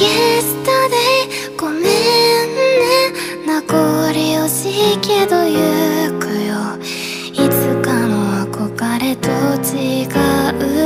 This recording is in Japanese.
Yesterday ごめんね。名残惜しいけど行くよ。いつかの憧れと違う。